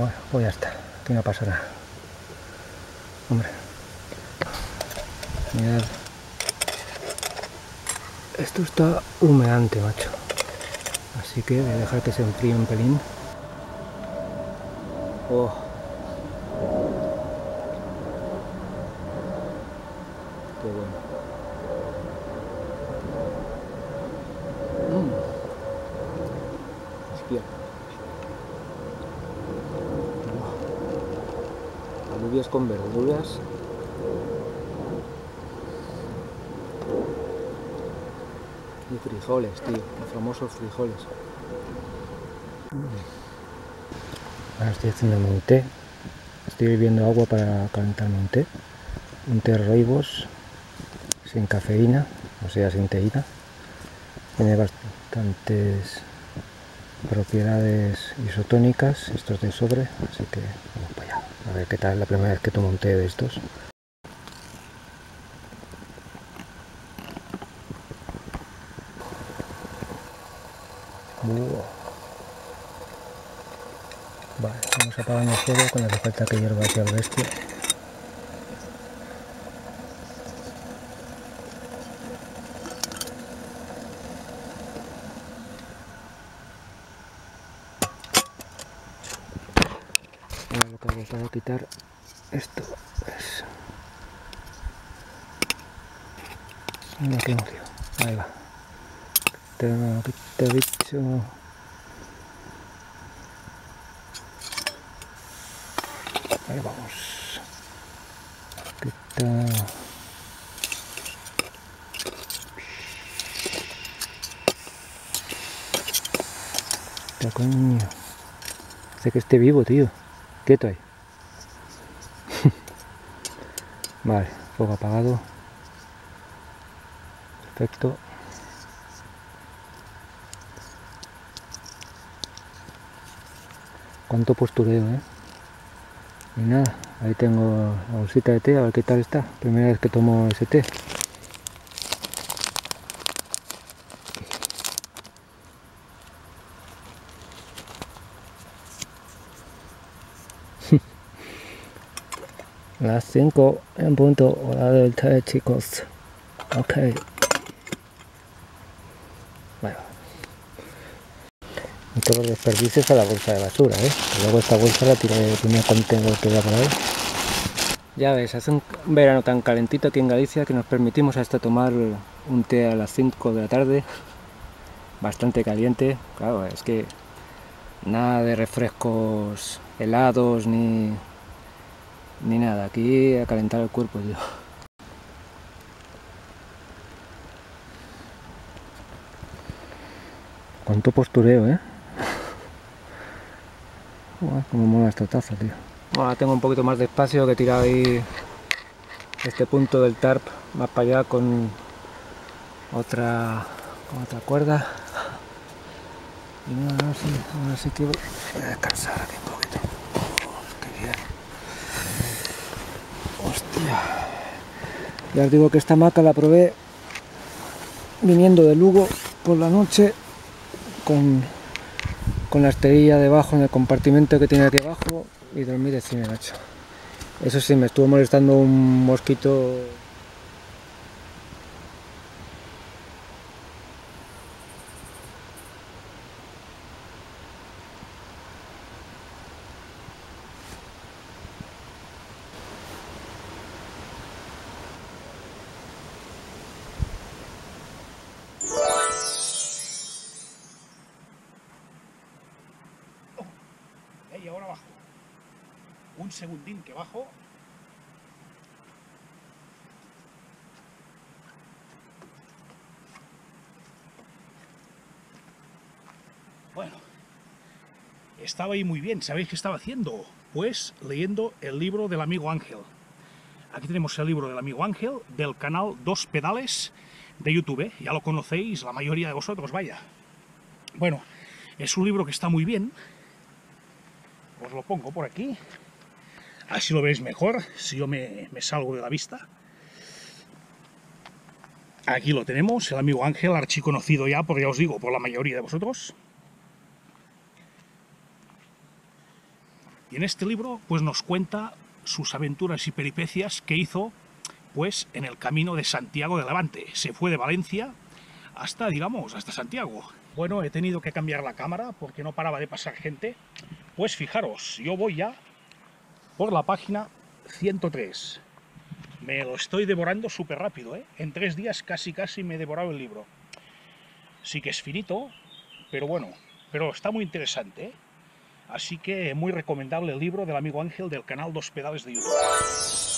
Bueno, pues ya está. Aquí no pasa nada. Hombre. Mirad. Esto está humeante, macho. Así que voy a dejar que se enfríe un pelín. Oh. Qué bueno. Mm. Hostia. Con verduras. Y frijoles, tío. Los famosos frijoles. Ahora estoy haciéndome un té. Estoy bebiendo agua para calentarme un té. Un té rooibos sin cafeína, o sea, sin teína. Tiene bastantes propiedades isotónicas, estos de sobre, así que allá. A ver qué tal la primera vez que tomo un té de estos. Vale, vamos apagando el fuego con hace falta que hierva aquí al bestia. Ahora lo que hago para quitar esto es... Mira qué lío. Ahí va. Quita, quita bicho. Ahí vamos. Quita. Quita, coño. Hace que esté vivo, tío. Quieto ahí. vale, fuego apagado. Perfecto. Cuánto postureo, eh. Y nada, ahí tengo la bolsita de té, a ver qué tal está. Primera vez que tomo ese té. Las 5 en punto, hora del té, chicos. Ok. Bueno. Y todos los desperdicios a la bolsa de basura, ¿eh? Luego esta bolsa la tiré del primer contenedor que había por ahí. Ya ves, hace un verano tan calentito aquí en Galicia que nos permitimos hasta tomar un té a las 5 de la tarde. Bastante caliente. Claro, es que nada de refrescos helados ni, ni nada. Aquí a calentar el cuerpo, tío. Cuánto postureo, ¿eh? Uah, como mola esta taza, tío. Ahora tengo un poquito más de espacio que tirar ahí este punto del tarp más para allá con otra, con otra cuerda. Y nada, ahora sí, ahora sí que voy a descansar aquí un poquito. Oh, qué bien. Ya os digo que esta hamaca la probé viniendo de Lugo por la noche con, con la esterilla debajo en el compartimento que tiene aquí abajo y dormir de cine, macho. Eso sí, me estuvo molestando un mosquito. Un segundín que bajo. Bueno, estaba ahí muy bien. ¿Sabéis qué estaba haciendo? Pues leyendo el libro del amigo Ángel. Aquí tenemos el libro del amigo Ángel del canal Dos Pedales de YouTube. ¿eh? Ya lo conocéis, la mayoría de vosotros, vaya. Bueno, es un libro que está muy bien, os lo pongo por aquí, así lo veis mejor, si yo me, salgo de la vista. Aquí lo tenemos, el amigo Ángel, archiconocido ya, porque ya os digo, por la mayoría de vosotros. Y en este libro pues nos cuenta sus aventuras y peripecias que hizo pues en el camino de Santiago de Levante. Se fue de Valencia hasta, digamos, hasta Santiago. Bueno, he tenido que cambiar la cámara porque no paraba de pasar gente. Pues fijaros, yo voy ya por la página 103. Me lo estoy devorando súper rápido, ¿eh? En tres días casi casi me he devorado el libro. Sí que es finito, pero bueno, pero está muy interesante, ¿eh? Así que muy recomendable el libro del amigo Ángel del canal Dos Pedales de YouTube.